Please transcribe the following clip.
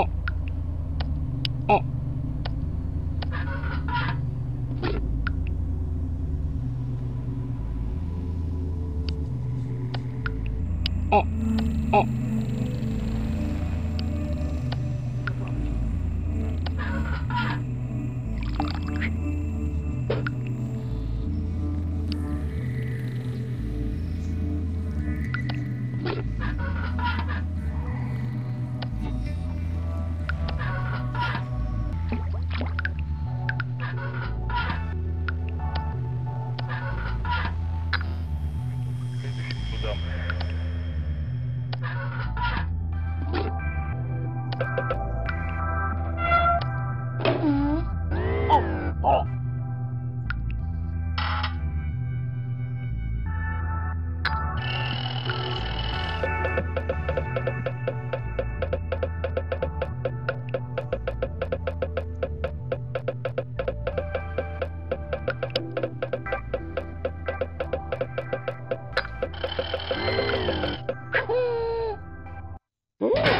ああああ Спасибо. Ooh.